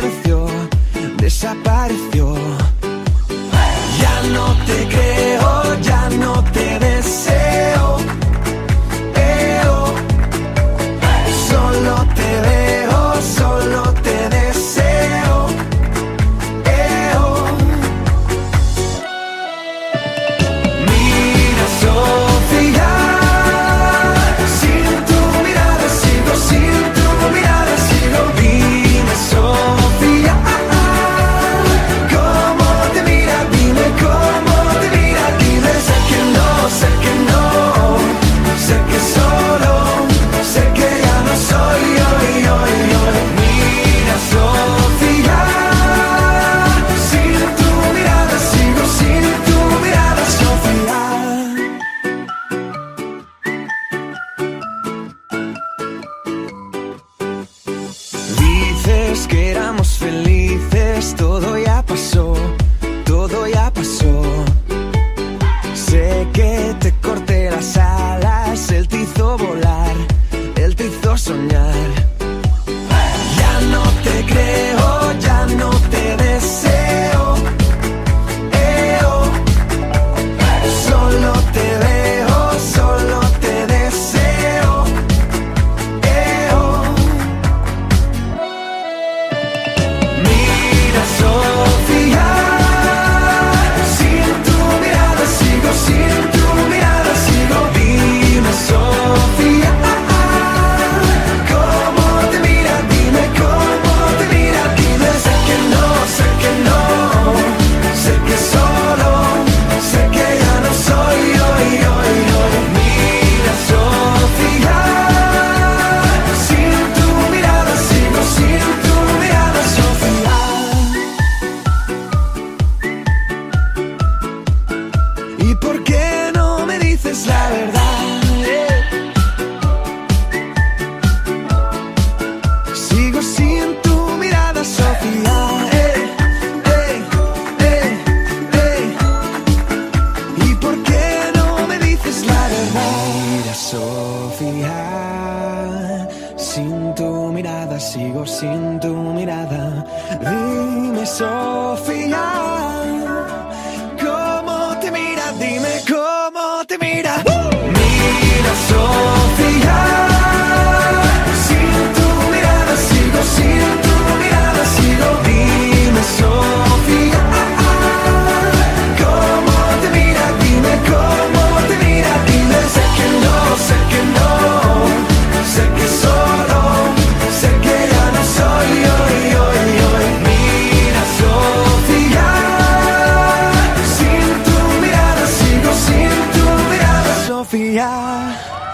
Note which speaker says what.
Speaker 1: cansancio desapareció. Ya no te creo. que éramos felices, todo ya pasó, todo ya pasó. Sé que sigo sin tu mirada. Dime, Sofía. Philadelphia.